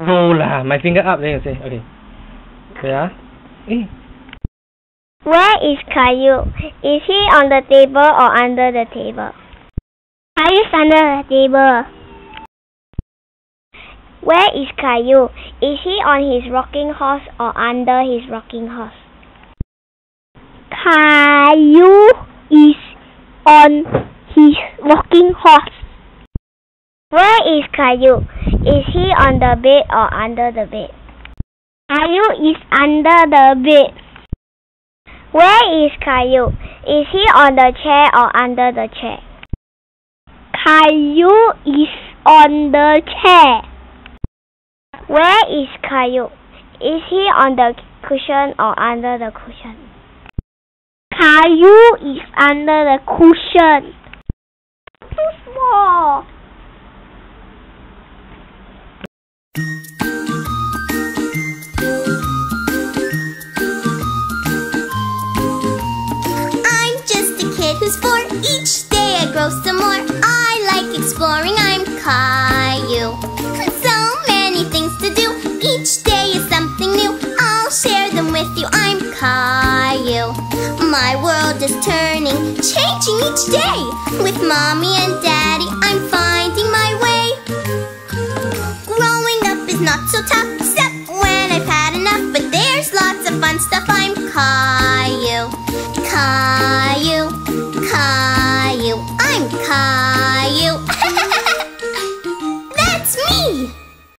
Roll lah. My finger up. Then you say. Okay. Wait ah. Eh. Where is Caillou? Is he on the table or under the table? Caillou's under the table. Where is Caillou? Is he on his rocking horse or under his rocking horse? Caillou is on his rocking horse. Where is Caillou? Is he on the bed or under the bed? Caillou is under the bed. Where is Caillou? Is he on the chair or under the chair? Caillou is on the chair. Where is Caillou? Is he on the cushion or under the cushion? Caillou is under the cushion. I'm just a kid who's four. Each day I grow some more. I like exploring. I'm Caillou. So many things to do. Each day is something new. I'll share them with you. I'm Caillou. My world is turning, changing each day. With mommy and daddy, not so tough Except when I've had enough But there's lots of fun stuff. I'm Caillou. Caillou. Caillou. I'm Caillou.